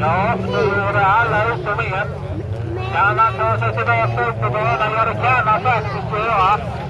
Ja, nu är det alla utom en. Kan han ta sig tillbaka upp på banan? Ja, det kan han faktiskt göra.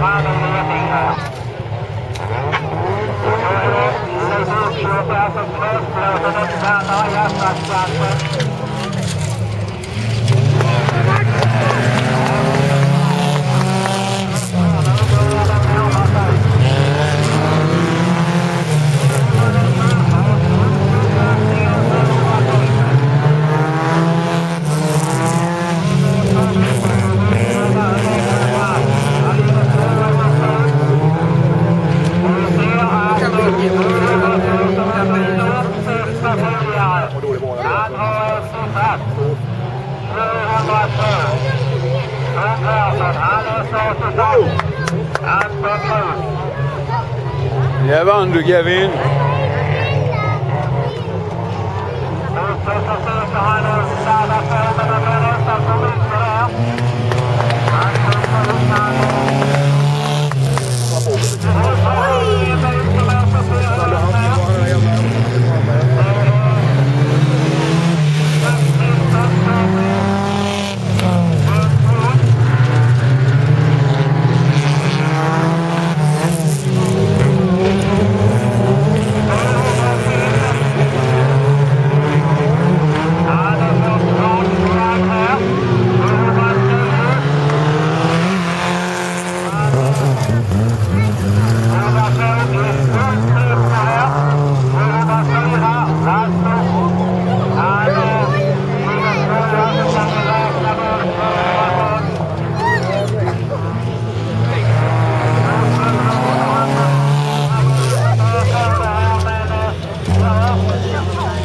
Hallelujah. Han har snittat 202. Tom Persson, han är snart i start. Anton Lund. Där vann du Kevin. Och så försöker han att ladda på, men det blir nästan för mycket där. Han kommer undan. Och så har vi en motormästare på höger.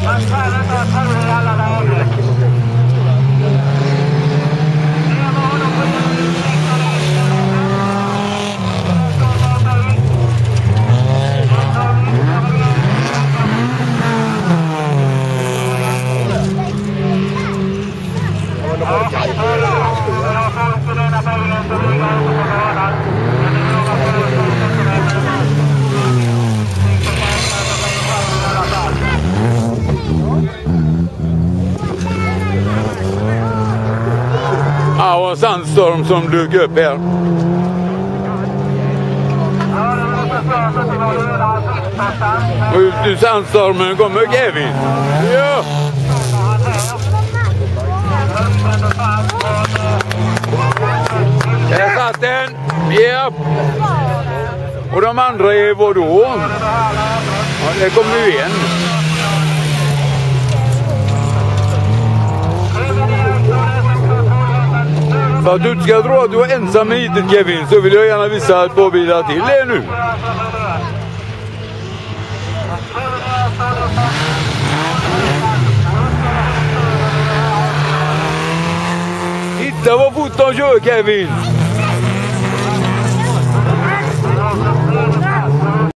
Man kan inte tro i alla lägen. Ja, sandstorm som dök upp här. Och ut ur sandstormen kommer Kevin. Ja! Där satt den. Ja. Och de andra är vadå? Ja, det kommer ju igen. För att du inte ska tro att du är ensam med hitet Kevin så vill jag gärna visa ett par bilar till er nu. Titta vad fort de kör Kevin!